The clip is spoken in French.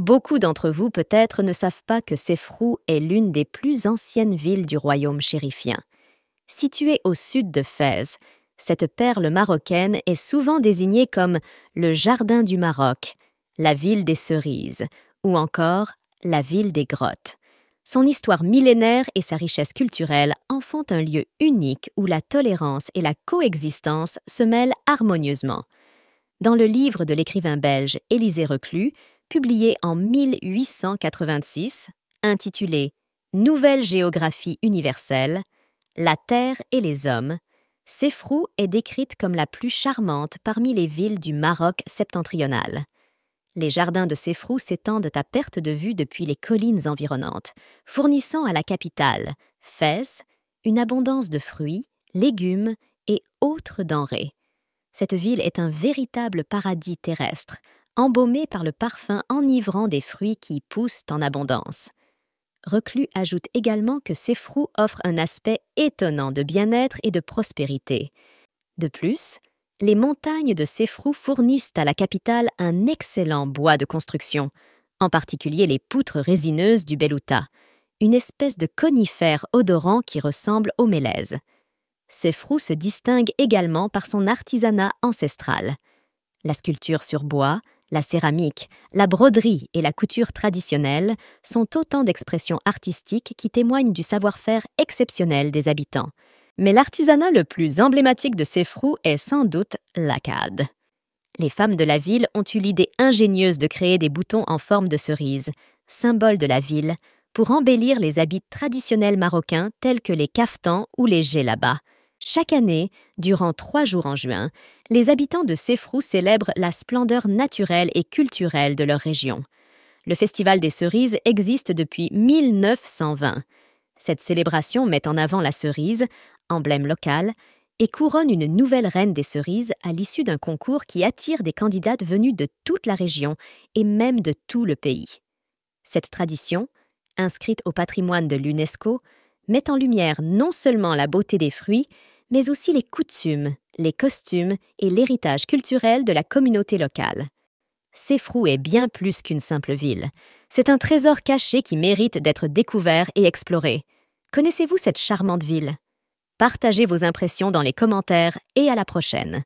Beaucoup d'entre vous peut-être ne savent pas que Sefrou est l'une des plus anciennes villes du royaume chérifien. Située au sud de Fès, cette perle marocaine est souvent désignée comme le Jardin du Maroc, la ville des cerises ou encore la ville des grottes. Son histoire millénaire et sa richesse culturelle en font un lieu unique où la tolérance et la coexistence se mêlent harmonieusement. Dans le livre de l'écrivain belge Élisée Reclus, publié en 1886, intitulé Nouvelle géographie universelle, La Terre et les hommes, Sefrou est décrite comme la plus charmante parmi les villes du Maroc septentrional. Les jardins de Sefrou s'étendent à perte de vue depuis les collines environnantes, fournissant à la capitale, Fès, une abondance de fruits, légumes et autres denrées. Cette ville est un véritable paradis terrestre, embaumé par le parfum enivrant des fruits qui poussent en abondance. Reclus ajoute également que Sefrou offre un aspect étonnant de bien-être et de prospérité. De plus, les montagnes de Sefrou fournissent à la capitale un excellent bois de construction, en particulier les poutres résineuses du Belouta, une espèce de conifère odorant qui ressemble au mélèze. Sefrou se distingue également par son artisanat ancestral. La sculpture sur bois, la céramique, la broderie et la couture traditionnelle sont autant d'expressions artistiques qui témoignent du savoir-faire exceptionnel des habitants. Mais l'artisanat le plus emblématique de Sefrou est sans doute l'acade. Les femmes de la ville ont eu l'idée ingénieuse de créer des boutons en forme de cerise, symbole de la ville, pour embellir les habits traditionnels marocains tels que les caftans ou les djellabas. Chaque année, durant trois jours en juin, les habitants de Sefrou célèbrent la splendeur naturelle et culturelle de leur région. Le Festival des cerises existe depuis 1920. Cette célébration met en avant la cerise, emblème local, et couronne une nouvelle reine des cerises à l'issue d'un concours qui attire des candidates venues de toute la région et même de tout le pays. Cette tradition, inscrite au patrimoine de l'UNESCO, met en lumière non seulement la beauté des fruits, mais aussi les coutumes, les costumes et l'héritage culturel de la communauté locale. Sefrou est bien plus qu'une simple ville. C'est un trésor caché qui mérite d'être découvert et exploré. Connaissez-vous cette charmante ville? Partagez vos impressions dans les commentaires et à la prochaine.